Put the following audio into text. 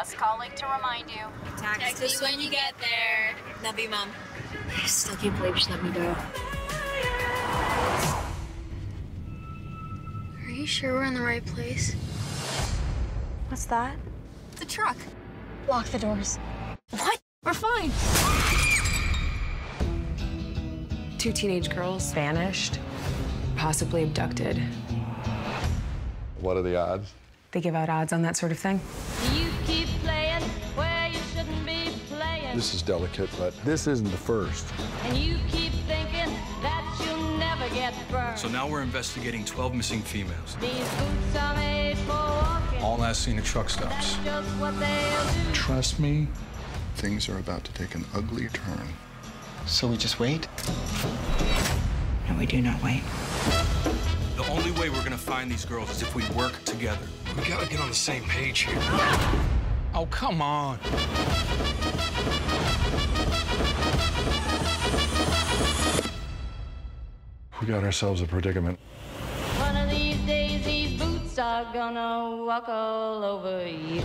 Us calling to remind you. Text us when you get there. Love you, Mom. I still can't believe she let me go. Are you sure we're in the right place? What's that? The truck. Lock the doors. What? We're fine. Two teenage girls vanished, possibly abducted. What are the odds? They give out odds on that sort of thing. You This is delicate, but this isn't the first. And you keep thinking that you'll never get burned. So now we're investigating 12 missing females. These boots are made for walking. All last seen at truck stops. That's just what they'll do. Trust me, things are about to take an ugly turn. So we just wait? No, we do not wait. The only way we're gonna find these girls is if we work together. We gotta get on the same page here. Oh, come on. We got ourselves a predicament. One of these days, these boots are gonna walk all over you.